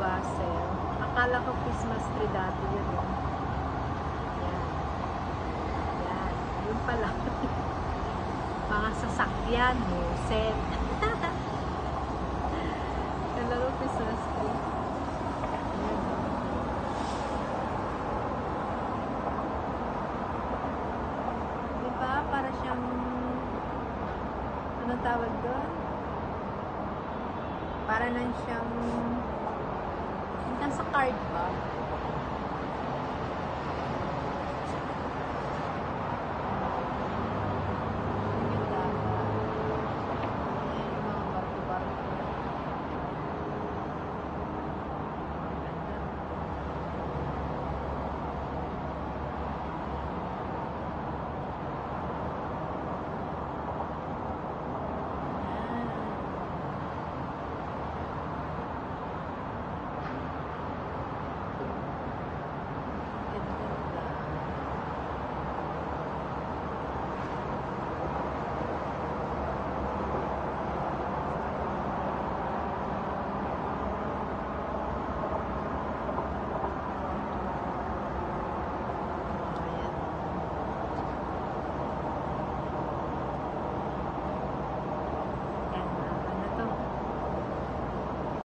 tassel. Akala ko Christmas tree dati yun. eh. Yan. Yan. Yun pala. Mga sasakyan, set. Kalaro Christmas tree. Diba? Para siyang ano tawag doon? Para nang siyang card ba?